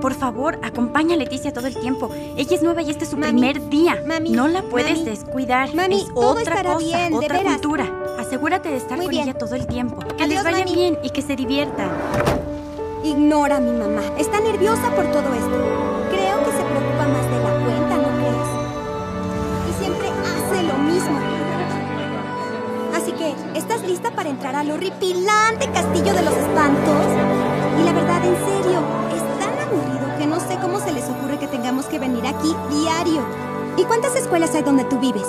Por favor, acompaña a Leticia todo el tiempo. Ella es nueva y este es su Mami, primer día. mami, no la puedes mami, descuidar. mami, es todo otra cosa, bien, otra cultura. Asegúrate de estar Muy con bien. ella todo el tiempo. Que les vaya bien y que se diviertan. Ignora a mi mamá. Está nerviosa por todo esto. Creo que se preocupa más de la cuenta, ¿no crees? Y siempre hace lo mismo. Así que, ¿estás lista para entrar al horripilante castillo de los espantos? Que venir aquí diario. ¿Y cuántas escuelas hay donde tú vives?